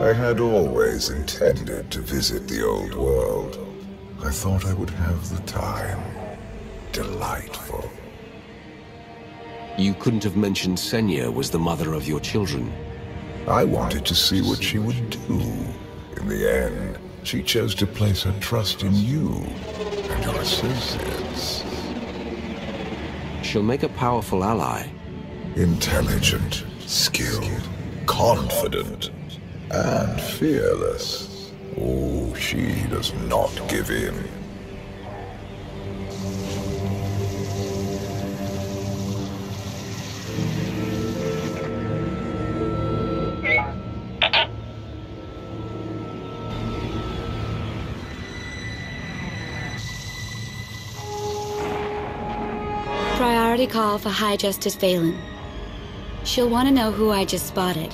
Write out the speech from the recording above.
I had always intended to visit the old world. I thought I would have the time. Delightful. You couldn't have mentioned Senya was the mother of your children. I wanted to see what she would do. In the end, she chose to place her trust in you and your associates. She'll make a powerful ally. Intelligent, skilled, confident, and fearless. Oh, she does not give in. Priority call for High Justice Valen. She'll want to know who I just spotted.